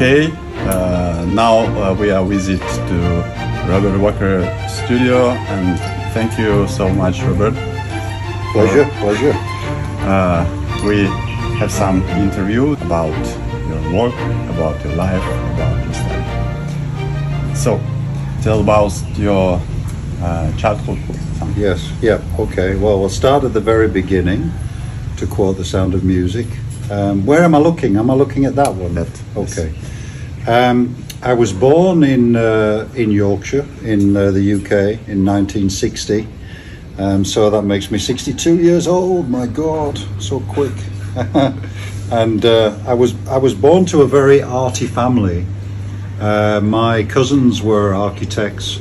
Okay, uh, now uh, we are visit to Robert Walker studio and thank you so much Robert. Pleasure, pleasure. Uh, we have some interview about your work, about your life, about your study. So, tell about your uh, childhood. Yes, yeah, okay. Well, we'll start at the very beginning to quote The Sound of Music. Um, where am I looking? Am I looking at that one? That, yes. Okay. Um, I was born in uh, in Yorkshire, in uh, the UK, in 1960. Um, so that makes me 62 years old. My God, so quick. and uh, I was I was born to a very arty family. Uh, my cousins were architects,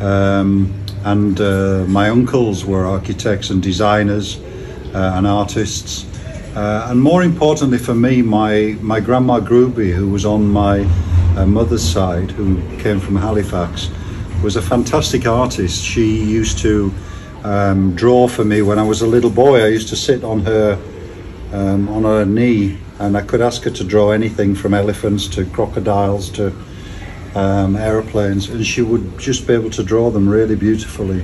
um, and uh, my uncles were architects and designers uh, and artists. Uh, and more importantly for me, my, my grandma Gruby, who was on my uh, mother's side, who came from Halifax, was a fantastic artist. She used to um, draw for me when I was a little boy. I used to sit on her um, on her knee, and I could ask her to draw anything from elephants to crocodiles to um, aeroplanes, and she would just be able to draw them really beautifully.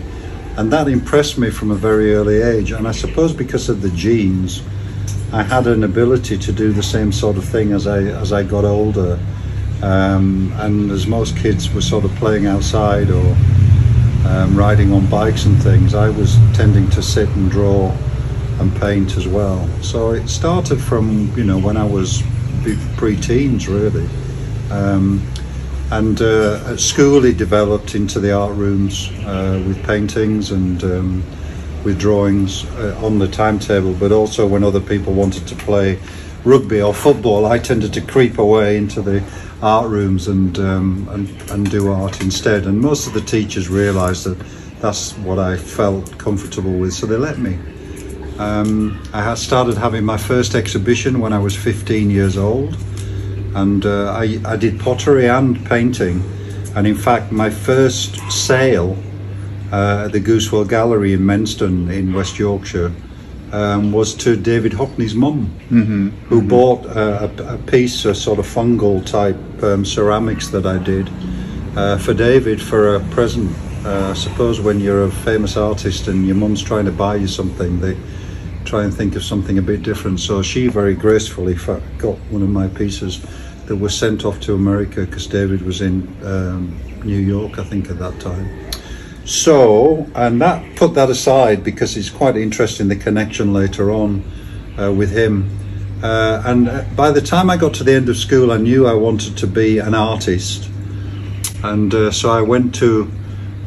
And that impressed me from a very early age. And I suppose because of the genes, I had an ability to do the same sort of thing as I as I got older. Um, and as most kids were sort of playing outside or um, riding on bikes and things, I was tending to sit and draw and paint as well. So it started from you know when I was pre-teens really. Um, and uh, at school, it developed into the art rooms uh, with paintings and um, with drawings uh, on the timetable. But also, when other people wanted to play rugby or football, I tended to creep away into the art rooms and um, and, and do art instead. And most of the teachers realised that that's what I felt comfortable with, so they let me. Um, I started having my first exhibition when I was 15 years old and uh, I, I did pottery and painting. And in fact, my first sale uh, at the Goosewell Gallery in Menston in West Yorkshire um, was to David Hockney's mum, Mm-hmm. who bought uh, a, a piece of sort of fungal type um, ceramics that I did uh, for David for a present. Uh, I suppose when you're a famous artist and your mum's trying to buy you something, they try and think of something a bit different. So she very gracefully got one of my pieces that was sent off to America because David was in um, New York, I think, at that time. So, and that put that aside because it's quite interesting the connection later on uh, with him. Uh, and uh, by the time I got to the end of school, I knew I wanted to be an artist. And uh, so I went to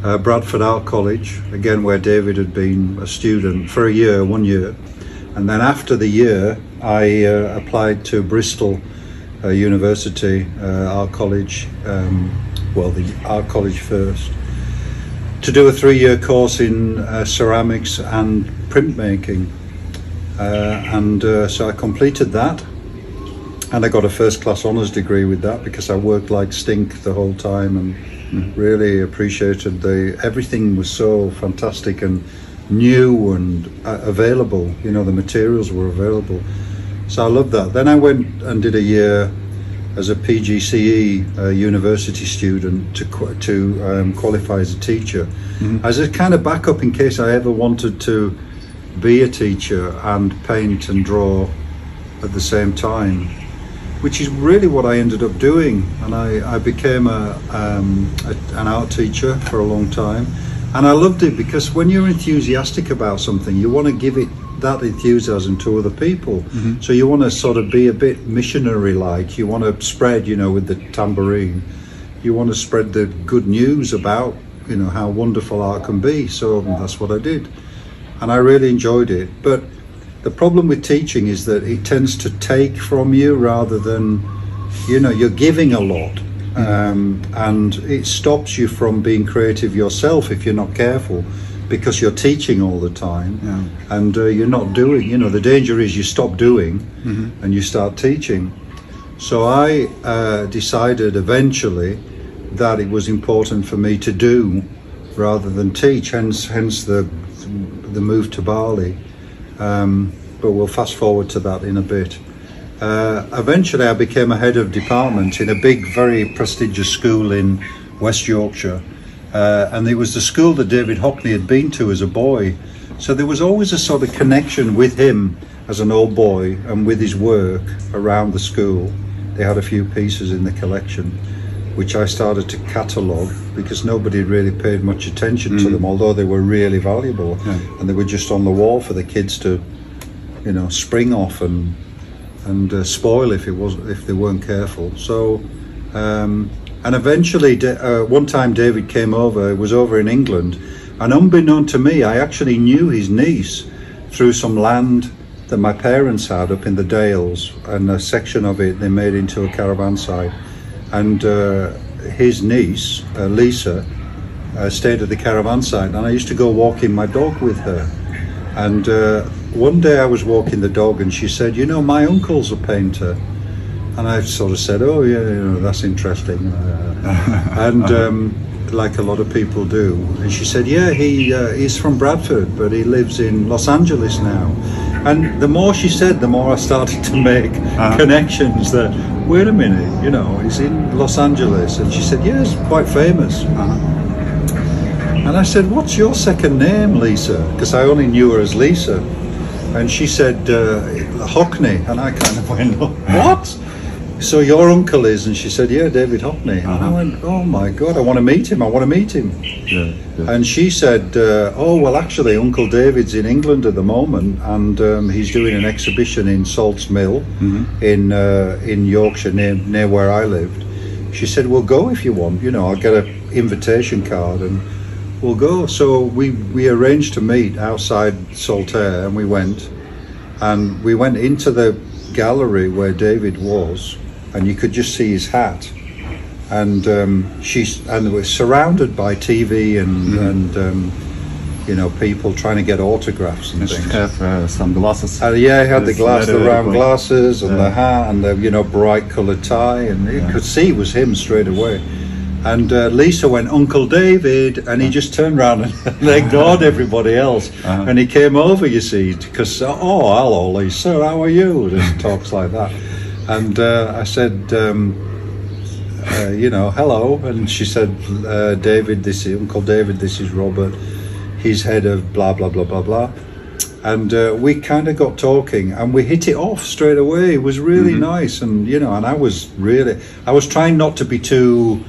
uh, Bradford Art College, again where David had been a student for a year, one year. And then after the year, I uh, applied to Bristol University Art College, um, well, the Art College first, to do a three-year course in uh, ceramics and printmaking. Uh, and uh, so I completed that, and I got a first-class honours degree with that because I worked like stink the whole time and really appreciated the everything was so fantastic and new and uh, available. You know, the materials were available. So I loved that. Then I went and did a year as a PGCE uh, university student to qu- to um, qualify as a teacher, as a kind of backup in case I ever wanted to be a teacher and paint and draw at the same time, which is really what I ended up doing. And I, I became a, um, a an art teacher for a long time, and I loved it because when you're enthusiastic about something, you want to give it that enthusiasm to other people. So you want to sort of be a bit missionary like. You want to spread, you know, with the tambourine. You want to spread the good news about, you know, how wonderful art can be. So that's what I did. And I really enjoyed it. But the problem with teaching is that it tends to take from you rather than, you know, you're giving a lot. Um, and it stops you from being creative yourself if you're not careful because you're teaching all the time Yeah. and uh, you're not doing you know the danger is you stop doing and you start teaching so i uh, decided eventually that it was important for me to do rather than teach hence hence the the move to bali um, but we'll fast forward to that in a bit Uh, eventually, I became a head of department in a big, very prestigious school in West Yorkshire. Uh, and it was the school that David Hockney had been to as a boy. So there was always a sort of connection with him as an old boy and with his work around the school. They had a few pieces in the collection, which I started to catalogue because nobody really paid much attention to them, although they were really valuable. Yeah. And they were just on the wall for the kids to, you know, spring off and and uh, spoil if it was if they weren't careful. So, um, and eventually, uh, one time David came over. It was over in England, and unbeknown to me, I actually knew his niece through some land that my parents had up in the Dales, and a section of it they made into a caravan site. And uh, his niece, uh, Lisa, uh, stayed at the caravan site, and I used to go walking my dog with her. And uh, one day I was walking the dog, and she said, "You know, my uncle's a painter." And I sort of said, "Oh yeah, you know, that's interesting," uh, and um, like a lot of people do. And she said, "Yeah, he uh, he's from Bradford, but he lives in Los Angeles now." And the more she said, the more I started to make connections. That wait a minute, you know, he's in Los Angeles, and she said, "Yeah, he's quite famous." And I said, What's your second name, Lisa? Because I only knew her as Lisa. And she said, uh, Hockney. And I kind of went, What? So your uncle is? And she said, Yeah, David Hockney. And I went, Oh my God, I want to meet him. I want to meet him. Yeah, yeah. And she said, uh, "Oh well, actually, Uncle David's in England at the moment, and um, he's doing an exhibition in Salts Mill in uh, in Yorkshire, near near where I lived." She said, "We'll go if you want. You know, I'll get an invitation card and we'll go." So we we arranged to meet outside Saltaire, and we went, and we went into the gallery where David was, and you could just see his hat and um, she's and we're surrounded by TV and and um, you know people trying to get autographs and And she things. have uh, some glasses. Uh, yeah, he had the glass, the round one. glasses, and the hat, and the you know bright coloured tie, and you Yeah. could see it was him straight away. And uh, Lisa went, Uncle David, and he just turned around and ignored everybody else. Uh-huh. And he came over, you see, because oh, hello, Lisa, how are you? Just talks like that. And uh, I said, um, uh, you know, hello. And she said, uh, David, this is Uncle David, this is Robert. He's head of blah, blah, blah, blah, blah. And uh, we kind of got talking and we hit it off straight away. It was really nice. And, you know, and I was really, I was trying not to be too.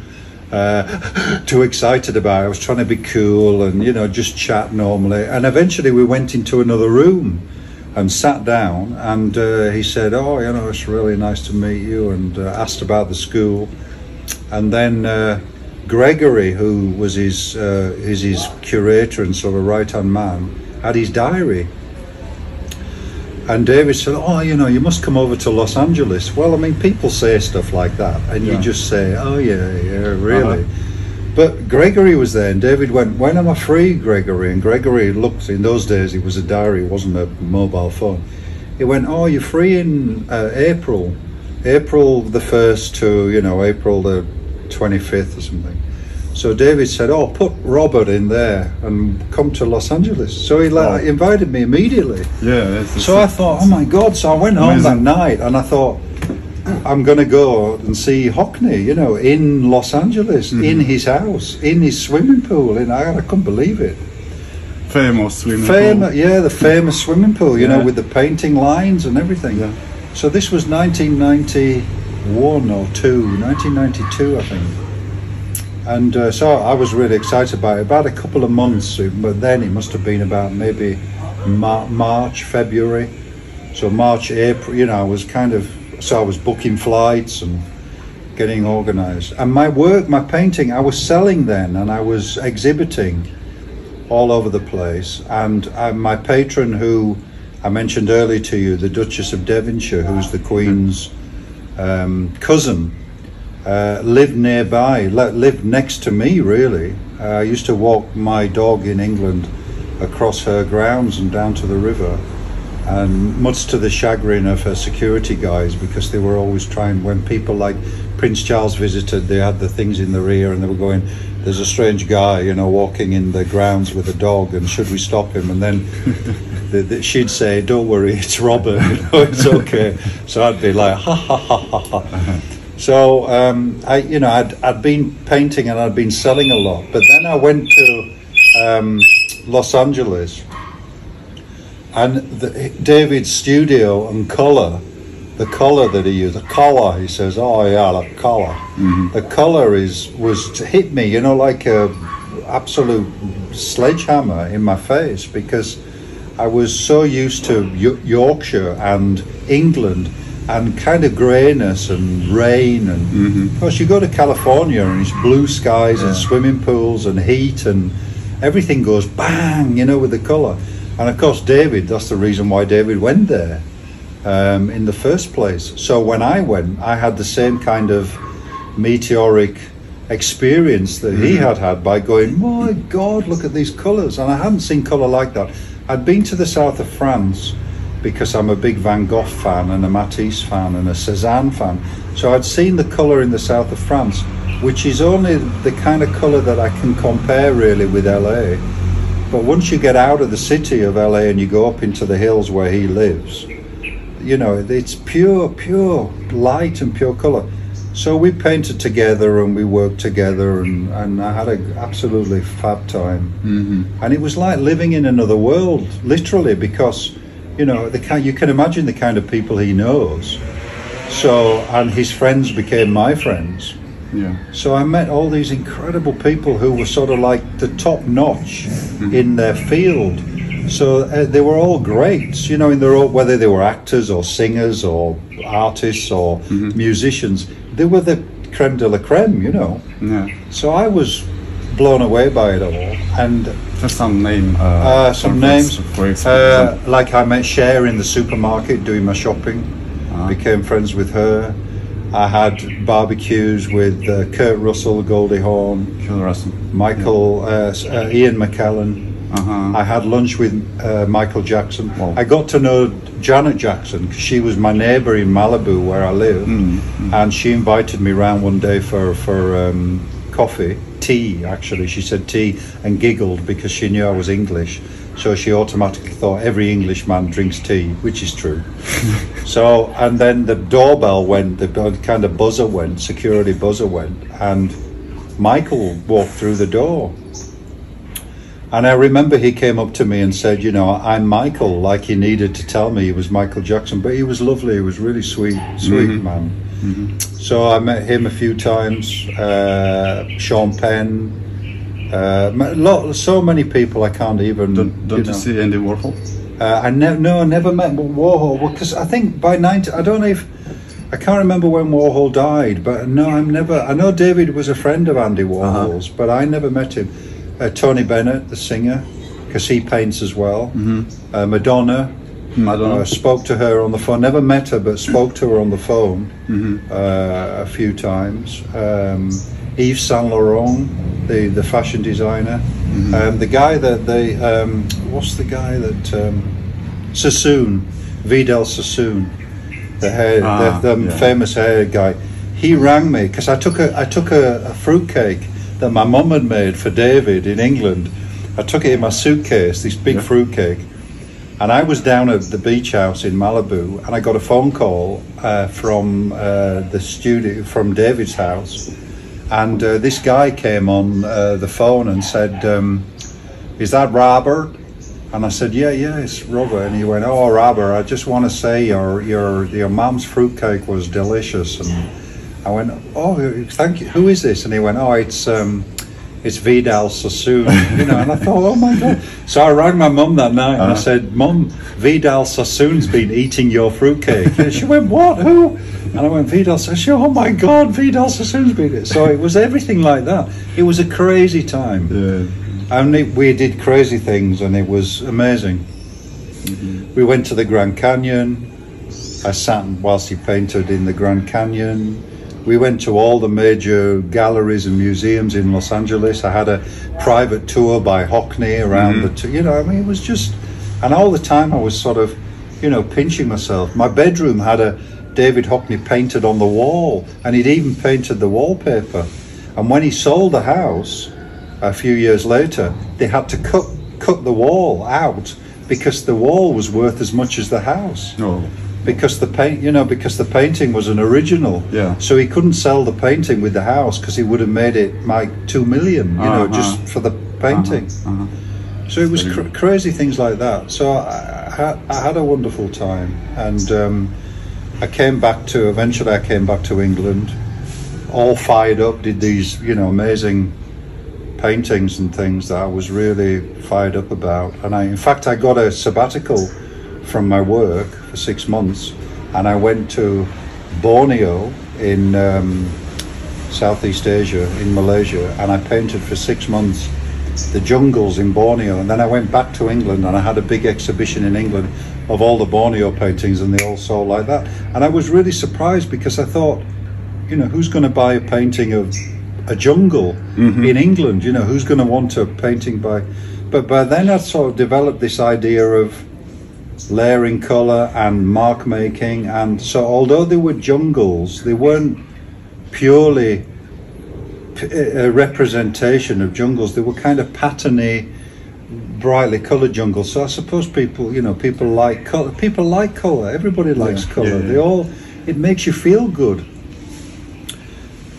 Uh, too excited about it. I was trying to be cool and you know just chat normally. And eventually we went into another room and sat down. And uh, he said, "Oh, you know, it's really nice to meet you," and uh, asked about the school. And then uh, Gregory, who was his uh, is his curator and sort of right hand man, had his diary. And David said, "Oh, you know, you must come over to Los Angeles." Well, I mean, people say stuff like that, and you just say, "Oh, yeah, yeah, really." Uh-huh. But Gregory was there, and David went, "When am I free, Gregory?" And Gregory looked. In those days, it was a diary; it wasn't a mobile phone. He went, "Oh, you're free in uh, April, April the first to you know April the twenty fifth or something." So David said, "Oh, put Robert in there and come to Los Angeles." So he like, Oh. invited me immediately. Yeah. So I thought, oh my God! So I went home that night and I thought, I'm going to go and see Hockney, you know, in Los Angeles, Mm-hmm. in his house, in his swimming pool. And I, I couldn't believe it. famous swimming Famous, pool. yeah, the famous swimming pool, you know, with the painting lines and everything. Yeah. So this was 1991 or two, 1992, I think. And uh, so I was really excited about it. About a couple of months, but then it must have been about maybe Mar- March, February. So March, April, you know, I was kind of, so I was booking flights and getting organized. And my work, my painting, I was selling then and I was exhibiting all over the place. And uh, my patron, who I mentioned earlier to you, the Duchess of Devonshire, who's the Queen's um, cousin, uh, lived nearby, lived next to me, really. Uh, I used to walk my dog in England across her grounds and down to the river. And much to the chagrin of her security guys, because they were always trying, when people like Prince Charles visited, they had the things in the rear and they were going, there's a strange guy, you know, walking in the grounds with a dog, and should we stop him? And then the, the, she'd say, "Don't worry, it's Robert. You know, it's okay." so I'd be like, "Ha ha ha ha ha." So um, I, you know, I'd I'd been painting and I'd been selling a lot, but then I went to um, Los Angeles, and the, David's studio and color the color that he used, the color, he says, oh yeah, the color. Mm-hmm. The color is was to hit me, you know, like a absolute sledgehammer in my face because I was so used to Yo- Yorkshire and England and kind of greyness and rain and Mhm. of course you go to California and it's blue skies and swimming pools and heat and everything goes bang, you know, with the colour. And of course, David, that's the reason why David went there um, in the first place. So when I went, I had the same kind of meteoric experience that he had had by going, my God, look at these colours. And I hadn't seen colour like that. I'd been to the south of France because I'm a big Van Gogh fan and a Matisse fan and a Cézanne fan. So I'd seen the colour in the south of France, which is only the kind of colour that I can compare really with LA. But once you get out of the city of LA and you go up into the hills where he lives, you know, it's pure, pure light and pure colour. So we painted together and we worked together, and, and I had an absolutely fab time. Mm-hmm. And it was like living in another world, literally, because, you know, the kind, you can imagine the kind of people he knows. So, and his friends became my friends. Yeah. So I met all these incredible people who were sort of like the top notch in their field. So uh, they were all greats, you know, in their own, whether they were actors or singers or artists or musicians. They were the creme de la creme, you know. Yeah. So I was blown away by it all. And Just some name. Uh, uh, some names, uh, like I met Cher in the supermarket doing my shopping. Uh-huh. Became friends with her. I had barbecues with uh, Kurt Russell, Goldie Hawn, Russell. Michael, uh, uh, Ian McKellen. Uh-huh. I had lunch with uh, Michael Jackson. Wow. I got to know Janet Jackson because she was my neighbour in Malibu where I live, Mm, mm. and she invited me round one day for for um, coffee, tea. Actually, she said tea and giggled because she knew I was English, so she automatically thought every Englishman drinks tea, which is true. so, and then the doorbell went, the kind of buzzer went, security buzzer went, and Michael walked through the door. And I remember he came up to me and said, You know, I'm Michael, like he needed to tell me he was Michael Jackson. But he was lovely, he was really sweet, sweet Mhm. man. Mhm. So I met him a few times, uh, Sean Penn, uh, lot, so many people I can't even. Don't, don't you, know. see Andy Warhol? Uh, I never, no, I never met Warhol because I think by 90, I don't know if, I can't remember when Warhol died, but no, I'm never, I know David was a friend of Andy Warhol's, but I never met him. Uh, Tony Bennett, the singer, because he paints as well. Mm-hmm. Uh, Madonna, Madonna. uh, spoke to her on the phone, never met her, but spoke to her on the phone Mhm. uh, a few times. Um, Yves Saint Laurent, the, the fashion designer. Um, the guy that they, um, what's the guy that, um, Sassoon, Vidal Sassoon, the hair, Ah, the, the yeah. famous hair guy. He rang me because I took a I took a, a fruit cake that my mum had made for David in England. I took it in my suitcase, this big Yeah. fruit cake, and I was down at the beach house in Malibu, and I got a phone call uh, from uh, the studio from David's house, and uh, this guy came on uh, the phone and said, um, "Is that Robert?" And I said, "Yeah, yeah, it's Robert." And he went, "Oh, Robert, I just want to say your your your mom's fruitcake was delicious." And I went, "Oh, thank you. Who is this?" And he went, "Oh, it's." Um, it's Vidal Sassoon, you know, and I thought, oh my god! So I rang my mum that night and I Uh-huh. said, "Mum, Vidal Sassoon's been eating your fruitcake." And she went, "What? Who?" And I went, "Vidal Sassoon." Oh my god, Vidal Sassoon's been it. So it was everything like that. It was a crazy time. Yeah. And it, we did crazy things, and it was amazing. We went to the Grand Canyon. I sat whilst he painted in the Grand Canyon. We went to all the major galleries and museums in Los Angeles. I had a private tour by Hockney around the, mm-hmm. t- you know, I mean, it was just, and all the time I was sort of, you know, pinching myself. My bedroom had a David Hockney painted on the wall, and he'd even painted the wallpaper. And when he sold the house, a few years later, they had to cut cut the wall out because the wall was worth as much as the house. No. Because the paint, you know, because the painting was an original. Yeah. So he couldn't sell the painting with the house because he would have made it like two million, you know, Uh-huh. just for the painting. Uh-huh. So it was cr- crazy things like that. So I, I had a wonderful time, and um, I came back to. Eventually, I came back to England, all fired up. Did these, you know, amazing paintings and things that I was really fired up about. And I, in fact, I got a sabbatical from my work for six months, and I went to Borneo in um, Southeast Asia, in Malaysia, and I painted for six months the jungles in Borneo. And then I went back to England and I had a big exhibition in England of all the Borneo paintings, and they all sold like that. And I was really surprised because I thought, you know, who's going to buy a painting of a jungle in England? You know, who's going to want a painting by. But by then I sort of developed this idea of layering colour and mark making. And so, although they were jungles, they weren't purely uh, a representation of jungles. They were kind of patterny, brightly coloured jungles. So I suppose people, you know, people like colour. People like colour. Everybody likes Yeah, colour. yeah, yeah. They all. It makes you feel good.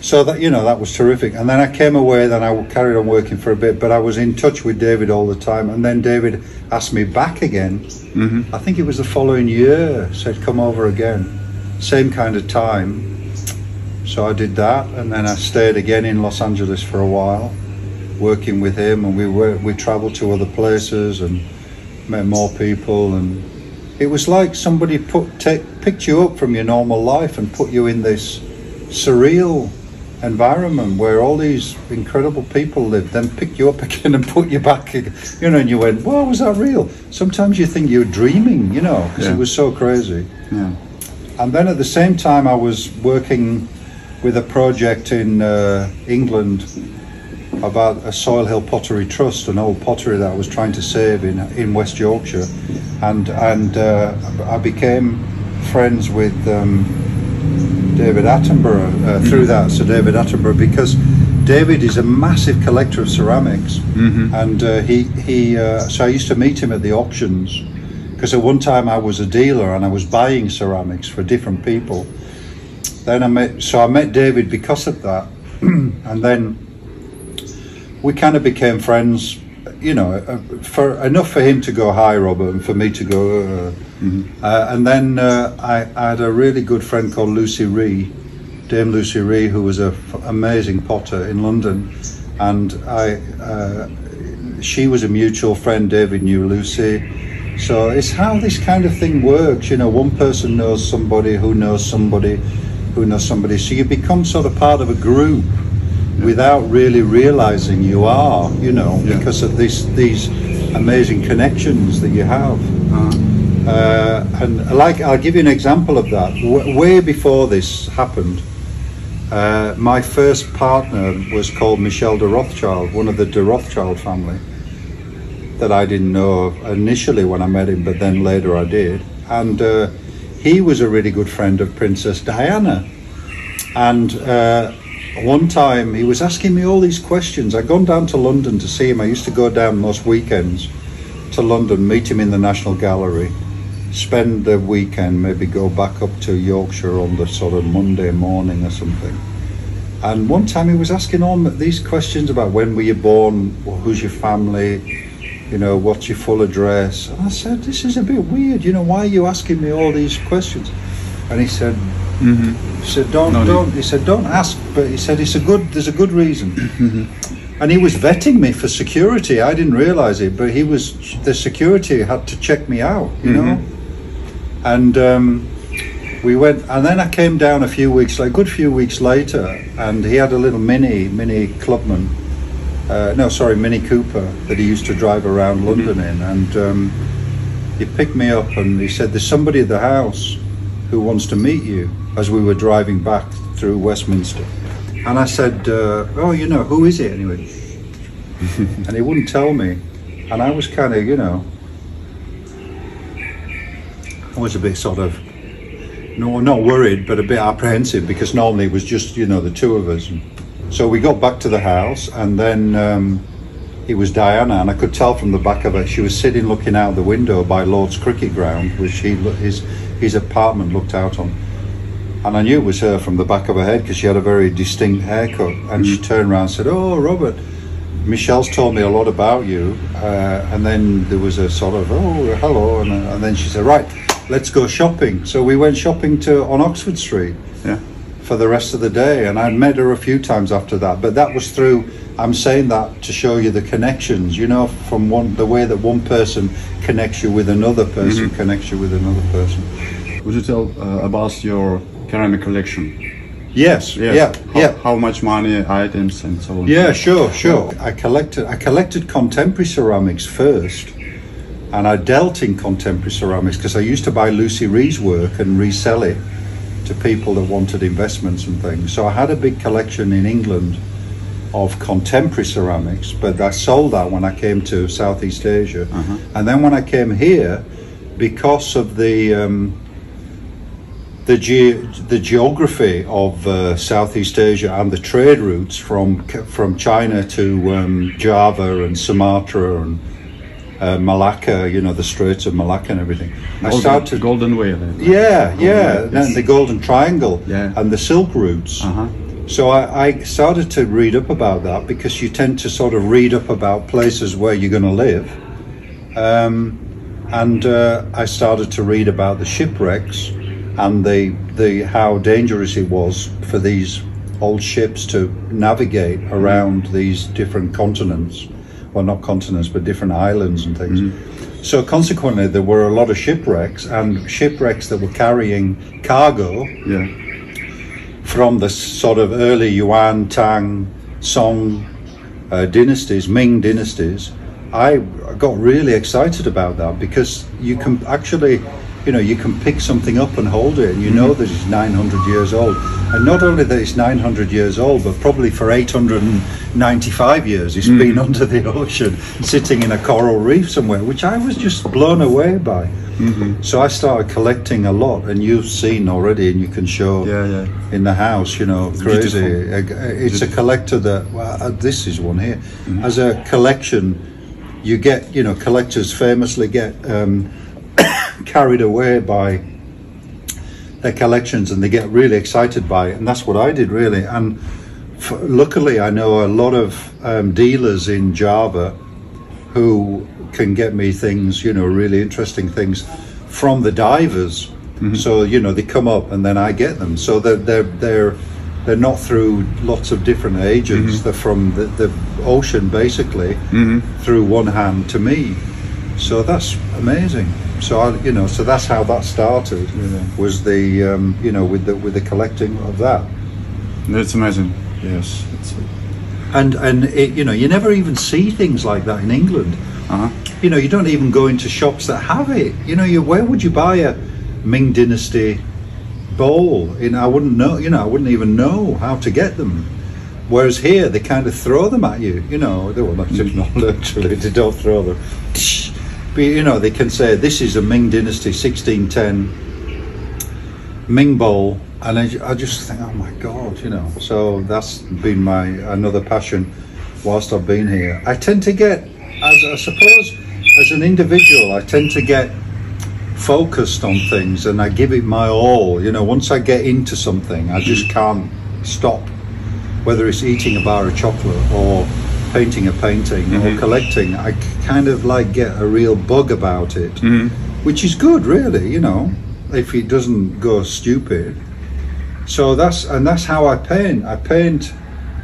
So that you know that was terrific. And then I came away. Then I carried on working for a bit, but I was in touch with David all the time. And then David asked me back again. Mm-hmm. I think it was the following year. Said come over again, same kind of time. So I did that, and then I stayed again in Los Angeles for a while, working with him, and we were we travelled to other places and met more people, and it was like somebody put take, picked you up from your normal life and put you in this surreal environment where all these incredible people lived, then picked you up again and put you back, again, you know, and you went, "Wow, was that real?" Sometimes you think you're dreaming, you know, because Yeah. it was so crazy. Yeah. And then at the same time, I was working with a project in uh, England about a Soil Hill Pottery Trust, an old pottery that I was trying to save in in West Yorkshire, and and uh, I became friends with um, David Attenborough uh, through that. So David Attenborough, because David is a massive collector of ceramics, and uh, he he. Uh, so I used to meet him at the auctions because at one time I was a dealer and I was buying ceramics for different people. Then I met, so I met David because of that, and then we kind of became friends. You know, uh, for enough for him to go hi, Robert, and for me to go. Uh, uh, and then uh, I, I had a really good friend called Lucie Rie, Dame Lucie Rie, who was an amazing potter in London, and I. Uh, she was a mutual friend. David knew Lucie, so it's how this kind of thing works. You know, one person knows somebody who knows somebody who knows somebody, so you become sort of part of a group without really realizing you are. You know, Yeah. because of these these amazing connections that you have. Uh-huh. Uh, and like, I'll give you an example of that. W- way before this happened, uh, my first partner was called Michel de Rothschild, one of the de Rothschild family that I didn't know initially when I met him, but then later I did. And uh, he was a really good friend of Princess Diana. And uh, one time he was asking me all these questions. I'd gone down to London to see him. I used to go down most weekends to London, meet him in the National Gallery, spend the weekend, maybe go back up to Yorkshire on the sort of Monday morning or something. And one time he was asking all these questions about when were you born, who's your family, you know, what's your full address. And I said, this is a bit weird, you know, why are you asking me all these questions? And he said, Mm-hmm. he said, don't, No don't. He said, don't ask. But he said, it's a good. There's a good reason. And he was vetting me for security. I didn't realize it, but he was. The security had to check me out. You know. And um, we went, and then I came down a few weeks, like a good few weeks later, and he had a little mini, mini Clubman. Uh, no, sorry, Mini Cooper that he used to drive around London in, and um, he picked me up and he said, "There's somebody at the house who wants to meet you." As we were driving back through Westminster, and I said, uh, "Oh, you know, who is it anyway?" and he wouldn't tell me, and I was kind of, you know, I was a bit sort of, no, not worried, but a bit apprehensive because normally it was just, you know, the two of us. So we got back to the house, and then um, it was Diana, and I could tell from the back of her she was sitting looking out the window by Lord's cricket ground, which he his his apartment looked out on. And I knew it was her from the back of her head because she had a very distinct haircut. And she turned around and said, "Oh, Robert, Michelle's told me a lot about you." Uh, and then there was a sort of, "Oh, hello," and, uh, and then she said, "Right, let's go shopping." So we went shopping to on Oxford Street Yeah. for the rest of the day and I'd met her a few times after that but that was through I'm saying that to show you the connections you know from one the way that one person connects you with another person connects you with another person Would you tell uh, about your ceramic collection? yes Yeah. yeah How, yeah how much money, items, and so on? Yeah, sure, sure. I collected I collected contemporary ceramics first, and I dealt in contemporary ceramics because I used to buy Lucie Rie's work and resell it to people that wanted investments and things. So I had a big collection in England of contemporary ceramics, but I sold that when I came to Southeast Asia, and then when I came here, because of the um, the ge- the geography of uh, Southeast Asia and the trade routes from from China to um, Java and Sumatra and uh, Malacca, you know, the Straits of Malacca and everything. I Golden, started, Golden Whale. yeah, yeah, yes. then the Golden Triangle Yeah. and the Silk routes. Uh-huh. So I, I started to read up about that because you tend to sort of read up about places where you're going to live. Um, and uh, I started to read about the shipwrecks and the the how dangerous it was for these old ships to navigate around these different continents. Well, not continents, but different islands and things. So consequently, there were a lot of shipwrecks and shipwrecks that were carrying cargo Yeah. From the sort of early Yuan, Tang, Song uh, dynasties, Ming dynasties, I got really excited about that because you can actually, you know, you can pick something up and hold it and you know that it's 900 years old. And not only that it's 900 years old, but probably for 895 years it's been under the ocean, sitting in a coral reef somewhere, which I was just blown away by. So I started collecting a lot, and you've seen already, and you can show Yeah, yeah. in the house, you know, crazy. beautiful. It's a collector that, well, uh, this is one here. As a collection, you get, you know, collectors famously get um, carried away by their collections and they get really excited by it. And that's what I did, really. And f- luckily, I know a lot of um, dealers in Java who can get me things, you know, really interesting things from the divers. Mm-hmm. So you know, they come up and then I get them. So they're they're they're they're not through lots of different agents. Mm-hmm. They're from the, the ocean basically mm-hmm. through one hand to me. So that's amazing. So I, you know, so that's how that started. Was the um, you know with the with the collecting of that. That's amazing. Yes. It's, and and it, you know you never even see things like that in England. uh-huh. You know you don't even go into shops that have it. You know you where would you buy a Ming Dynasty bowl? You know I wouldn't know. You know I wouldn't even know how to get them. Whereas here they kind of throw them at you. You know they not not literally they don't throw them. You know they can say this is a Ming Dynasty 1610 Ming bowl, and I, I just think, oh my god, you know. So that's been my another passion whilst I've been here. I tend to get, as I suppose, as an individual, I tend to get focused on things, and I give it my all. You know, once I get into something, I just can't stop. Whether it's eating a bar of chocolate or painting a painting or collecting, I kind of like get a real bug about it, which is good, really. You know, if it doesn't go stupid. So that's and that's how I paint. I paint.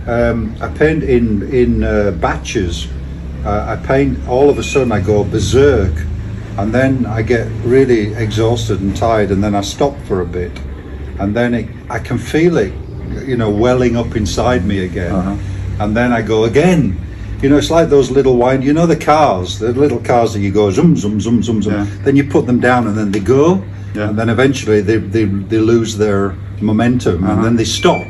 Um, I paint in in uh, batches. Uh, I paint. All of a sudden, I go berserk, and then I get really exhausted and tired, and then I stop for a bit, and then it, I can feel it, you know, welling up inside me again, Uh-huh. And then I go again. You know, it's like those little wind. You know the cars, the little cars that you go zoom zoom zoom zoom zoom. Yeah. Then you put them down, and then they go, Yeah. and then eventually they, they, they lose their momentum Uh-huh. and then they stop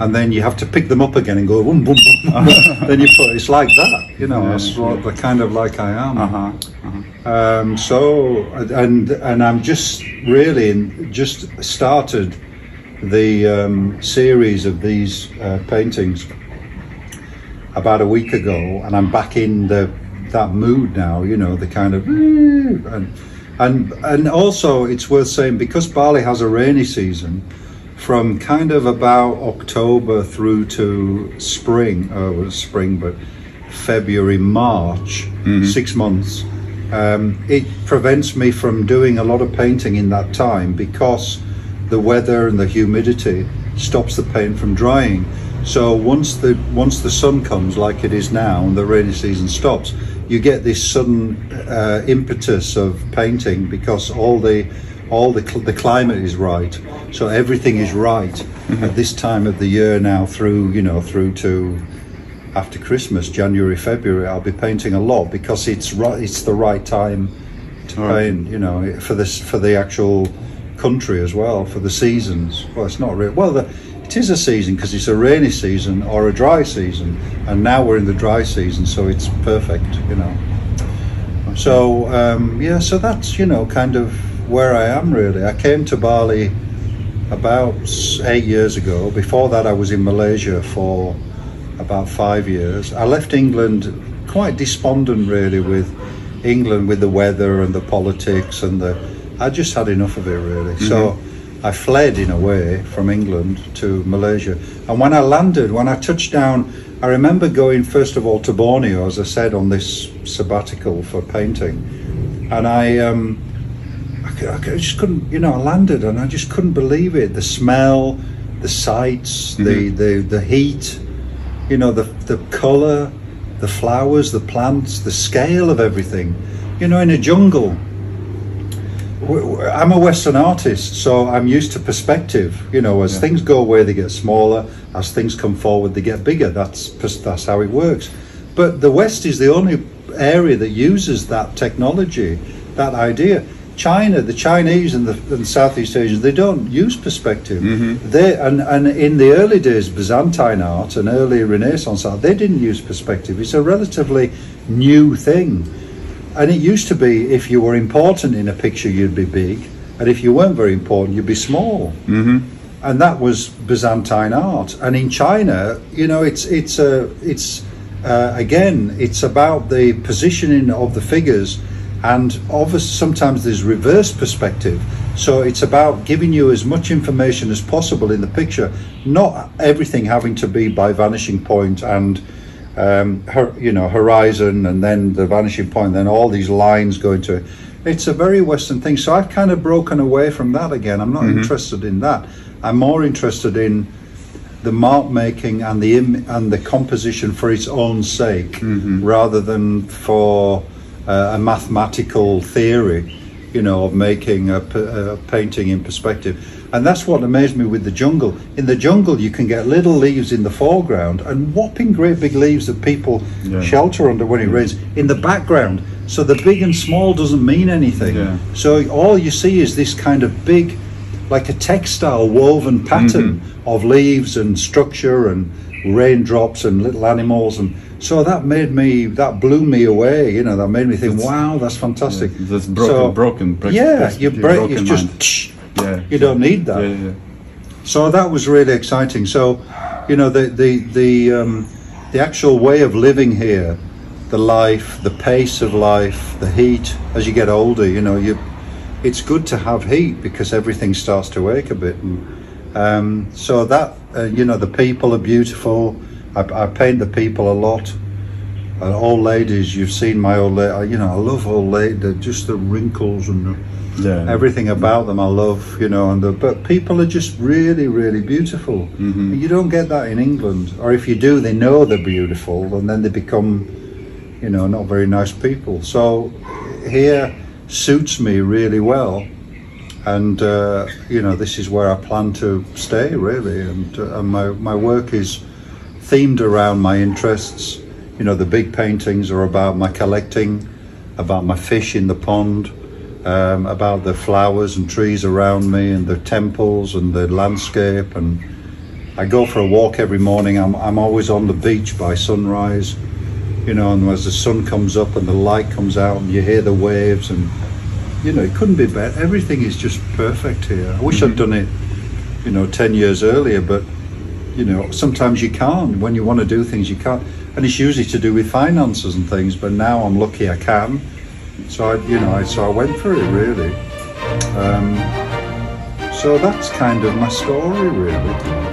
and then you have to pick them up again and go boom boom boom then you put it's like that you know Yeah, that's what the kind of like I am Uh-huh. um, so and and I'm just really just started the um, series of these uh, paintings about a week ago, and I'm back in the that mood now. You know, the kind of and and and also it's worth saying because Bali has a rainy season from kind of about October through to spring, oh, well, spring, but February, March, six months. Um, it prevents me from doing a lot of painting in that time because the weather and the humidity stops the paint from drying. So once the once the sun comes, like it is now, and the rainy season stops, you get this sudden uh, impetus of painting because all the all the cl- the climate is right. So everything is right at this time of the year now through you know through to after Christmas, January, February, I'll be painting a lot because it's right. It's the right time to Right. paint. You know, for this for the actual country as well for the seasons. Well, it's not really. Well, the, it is a season because it's a rainy season or a dry season, and now we're in the dry season, so it's perfect. You know. So um, yeah, so that's you know kind of where I am really. I came to Bali about eight years ago. Before that, I was in Malaysia for about five years. I left England quite despondent, really, with England, with the weather and the politics, and the. I just had enough of it, really. So I fled, in a way, from England to Malaysia. And when I landed, when I touched down, I remember going first of all to Borneo, as I said, on this sabbatical for painting, and I. Um, I, I just couldn't, you know, I landed and I just couldn't believe it. The smell, the sights, the, the, the heat, you know, the, the colour, the flowers, the plants, the scale of everything. You know, in a jungle. I'm a Western artist, so I'm used to perspective. You know, as Yeah. things go away, they get smaller. As things come forward, they get bigger. That's that's how it works. But the West is the only area that uses that technology, that idea. China, the Chinese and the and Southeast Asians, they don't use perspective. Mm-hmm. They and, and in the early days, Byzantine art and early Renaissance art, they didn't use perspective. It's a relatively new thing. And it used to be if you were important in a picture, you'd be big, and if you weren't very important, you'd be small. Mm-hmm. And that was Byzantine art. And in China, you know, it's it's a it's uh, again, it's about the positioning of the figures, and obviously sometimes there's reverse perspective. So it's about giving you as much information as possible in the picture, not everything having to be by vanishing point and um, her, you know, horizon and then the vanishing point, then all these lines going to. it. It's a very Western thing. So I've kind of broken away from that again. I'm not interested in that. I'm more interested in the mark making and the Im- and the composition for its own sake, rather than for uh, a mathematical theory, you know, of making a, p- a painting in perspective. And that's what amazed me with the jungle. In the jungle, you can get little leaves in the foreground and whopping great big leaves that people Yeah. shelter under when it rains in the background. So the big and small doesn't mean anything. Yeah. So all you see is this kind of big, like a textile woven pattern mm-hmm. of leaves and structure and raindrops and little animals and so that made me that blew me away you know that made me think That's- wow that's fantastic Yeah, that's broken- So- broken, yeah you break it's just. Yeah. you don't need that Yeah, yeah. so that was really exciting. So, you know, the the the um, the actual way of living here, the life, the pace of life, the heat. As you get older, you know, you it's good to have heat because everything starts to ache a bit. And, um, so that uh, you know, the people are beautiful. I, I paint the people a lot. Uh, old ladies, you've seen my old lady. You know, I love old lady. Just the wrinkles and. The, Yeah. everything about them I love, you know, and the, but people are just really, really beautiful. You don't get that in England, or if you do, they know they're beautiful, and then they become, you know, not very nice people. So here suits me really well, and uh, you know, this is where I plan to stay really, and, uh, and my my work is themed around my interests. You know, the big paintings are about my collecting, about my fish in the pond, um, about the flowers and trees around me, and the temples and the landscape. And I go for a walk every morning. I'm I'm always on the beach by sunrise. You know, and as the sun comes up and the light comes out, and you hear the waves, and you know, it couldn't be better. Everything is just perfect here. I wish I'd done it, you know, ten years earlier, but you know, sometimes you can't. When you want to do things, you can't. And it's usually to do with finances and things. But now I'm lucky I can. So I, you know, so I went for it really. Um, so that's kind of my story, really.